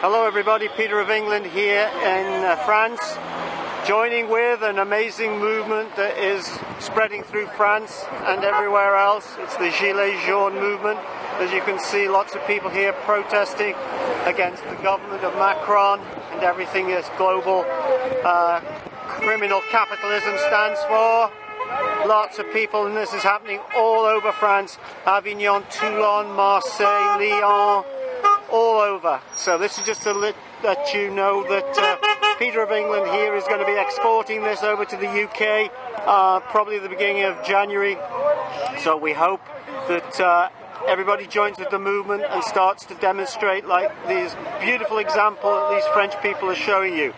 Hello, everybody. Peter of England here in uh, France, joining with an amazing movement that is spreading through France and everywhere else. It's the Gilets Jaunes movement. As you can see, lots of people here protesting against the government of Macron and everything this global uh, criminal capitalism stands for. Lots of people, and this is happening all over France Avignon, Toulon, Marseille, Lyon all over. So this is just to let, let you know that uh, Peter of England here is going to be exporting this over to the UK uh, probably the beginning of January. So we hope that uh, everybody joins with the movement and starts to demonstrate like this beautiful example that these French people are showing you.